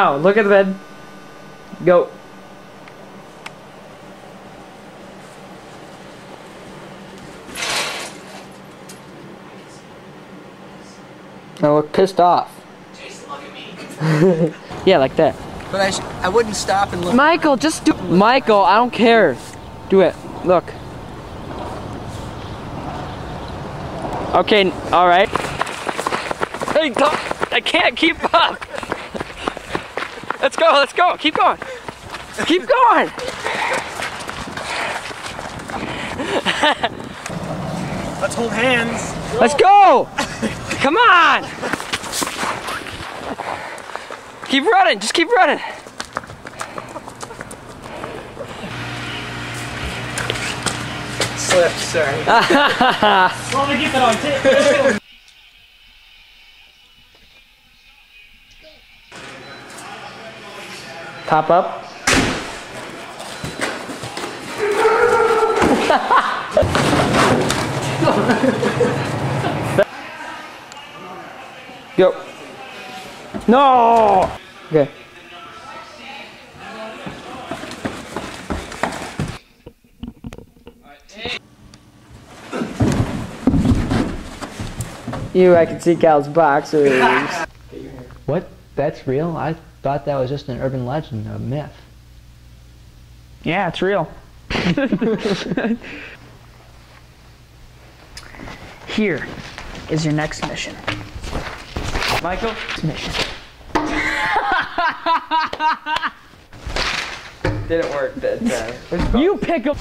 Wow, look at the bed. Go. I look pissed off. Jason, look at me. Yeah, like that. But I, sh- I wouldn't stop and look. Michael, just do Michael, I don't care. Do it. Look. Okay, alright. Hey, I can't keep up. Let's go, let's go, keep going. Keep going. Let's hold hands. Let's go. Come on. Keep running, just keep running. Slip, sorry. Let me get that on tape. Pop up. Go. No. Okay. You, I can see Cal's boxers. What? That's real? I thought that was just an urban legend, a myth. Yeah, it's real. Here is your next mission. Michael? Mission. Didn't work that time. You pick up.